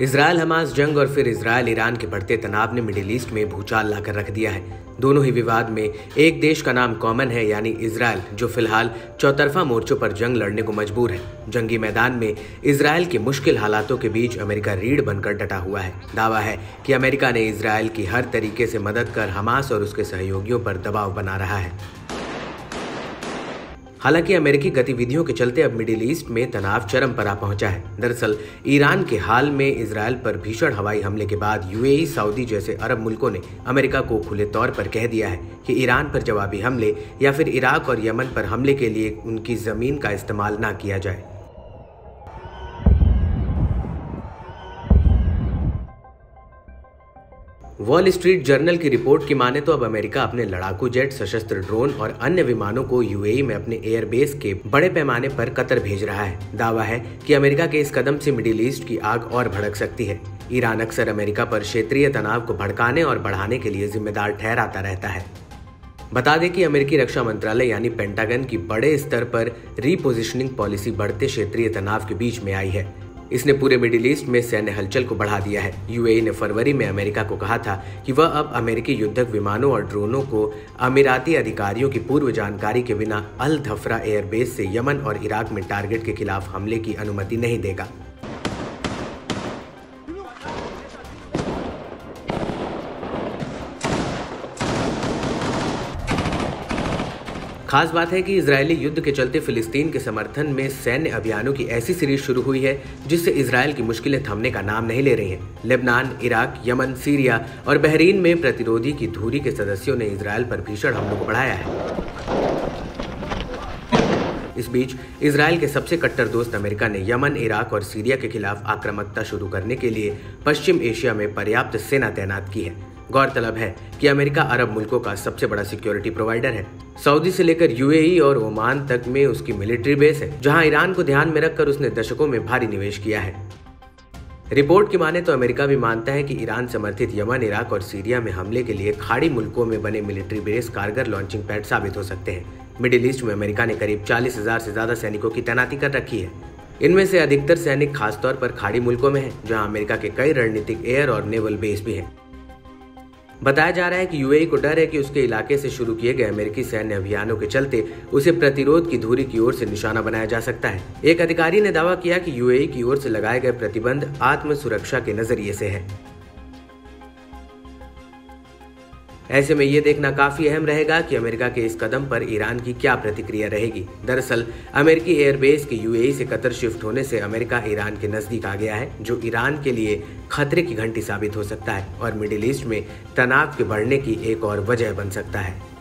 Israel Hamas जंग और फिर इसराइल ईरान के बढ़ते तनाव ने मिडिल ईस्ट में भूचाल लाकर रख दिया है। दोनों ही विवाद में एक देश का नाम कॉमन है, यानी इसराइल, जो फ़िलहाल चौतरफा मोर्चों पर जंग लड़ने को मजबूर है। जंगी मैदान में इसराइल के मुश्किल हालातों के बीच अमेरिका रीढ़ बनकर डटा हुआ है। दावा है कि अमेरिका ने इसराइल की हर तरीके से मदद कर हमास और उसके सहयोगियों पर दबाव बना रहा है। हालाँकि अमेरिकी गतिविधियों के चलते अब मिडिल ईस्ट में तनाव चरम पर आ पहुँचा है। दरअसल, ईरान के हाल में इसराइल पर भीषण हवाई हमले के बाद यूएई, सऊदी जैसे अरब मुल्कों ने अमेरिका को खुले तौर पर कह दिया है कि ईरान पर जवाबी हमले या फिर इराक और यमन पर हमले के लिए उनकी ज़मीन का इस्तेमाल न किया जाए। वॉल स्ट्रीट जर्नल की रिपोर्ट की माने तो अब अमेरिका अपने लड़ाकू जेट सशस्त्र ड्रोन और अन्य विमानों को यूएई में अपने एयरबेस के बड़े पैमाने पर कतर भेज रहा है। दावा है कि अमेरिका के इस कदम से मिडिल ईस्ट की आग और भड़क सकती है। ईरान अक्सर अमेरिका पर क्षेत्रीय तनाव को भड़काने और बढ़ाने के लिए जिम्मेदार ठहराता रहता है। बता दें कि अमेरिकी रक्षा मंत्रालय यानी पेंटागन की बड़े स्तर पर रीपोजिशनिंग पॉलिसी बढ़ते क्षेत्रीय तनाव के बीच में आई है। इसने पूरे मिडिल ईस्ट में सैन्य हलचल को बढ़ा दिया है। यूएई ने फरवरी में अमेरिका को कहा था कि वह अब अमेरिकी युद्धक विमानों और ड्रोनों को अमीराती अधिकारियों की पूर्व जानकारी के बिना अल धफरा एयरबेस से यमन और इराक में टारगेट के खिलाफ हमले की अनुमति नहीं देगा। खास बात है कि इसराइली युद्ध के चलते फिलिस्तीन के समर्थन में सैन्य अभियानों की ऐसी सीरीज़ शुरू हुई है, जिससे इसराइल की मुश्किलें थमने का नाम नहीं ले रही हैं। लेबनान, इराक, यमन, सीरिया और बहरीन में प्रतिरोधी की धूरी के सदस्यों ने इसराइल पर भीषण हमलों को बढ़ाया है। इस बीच इसराइल के सबसे कट्टर दोस्त अमेरिका ने यमन, इराक और सीरिया के खिलाफ आक्रामकता शुरू करने के लिए पश्चिम एशिया में पर्याप्त सेना तैनात की है। गौरतलब है कि अमेरिका अरब मुल्कों का सबसे बड़ा सिक्योरिटी प्रोवाइडर है। सऊदी से लेकर यूएई और ओमान तक में उसकी मिलिट्री बेस है जहाँ ईरान को ध्यान में रखकर उसने दशकों में भारी निवेश किया है। रिपोर्ट की माने तो अमेरिका भी मानता है कि ईरान समर्थित यमन इराक और सीरिया में हमले के लिए खाड़ी मुल्कों में बने मिलिट्री बेस कारगर लॉन्चिंग पैड साबित हो सकते हैं। मिडिल ईस्ट में अमेरिका ने करीब चालीस हज़ार से ज़्यादा सैनिकों की तैनाती कर रखी है। इनमें से अधिकतर सैनिक खासतौर पर खाड़ी मुल्कों में हैं, जहाँ अमेरिका के कई रणनीतिक एयर और नेवल बेस भी हैं। बताया जा रहा है कि यूएई को डर है कि उसके इलाके से शुरू किए गए अमेरिकी सैन्य अभियानों के चलते उसे प्रतिरोध की धुरी की ओर से निशाना बनाया जा सकता है। एक अधिकारी ने दावा किया कि यूएई की ओर से लगाए गए प्रतिबंध आत्म सुरक्षा के नज़रिए से है। ऐसे में ये देखना काफ़ी अहम रहेगा कि अमेरिका के इस कदम पर ईरान की क्या प्रतिक्रिया रहेगी। दरअसल, अमेरिकी एयरबेस के यूएई से कतर शिफ्ट होने से अमेरिका ईरान के नज़दीक आ गया है, जो ईरान के लिए खतरे की घंटी साबित हो सकता है और मिडिल ईस्ट में तनाव के बढ़ने की एक और वजह बन सकता है।